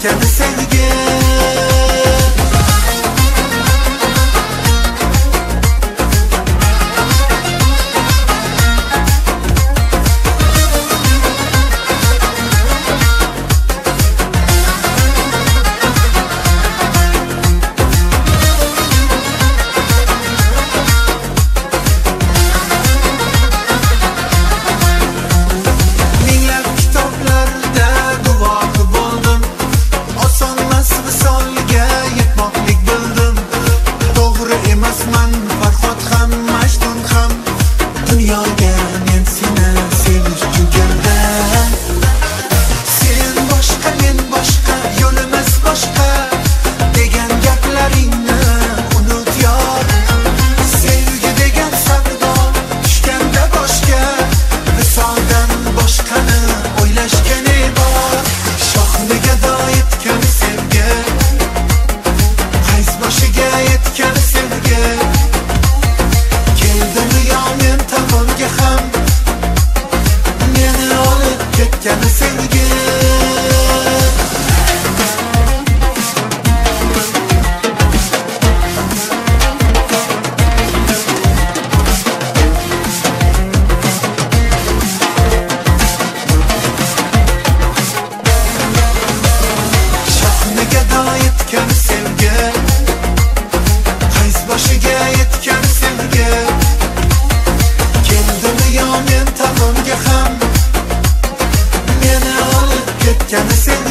Tell the same again young Chào mừng sinh.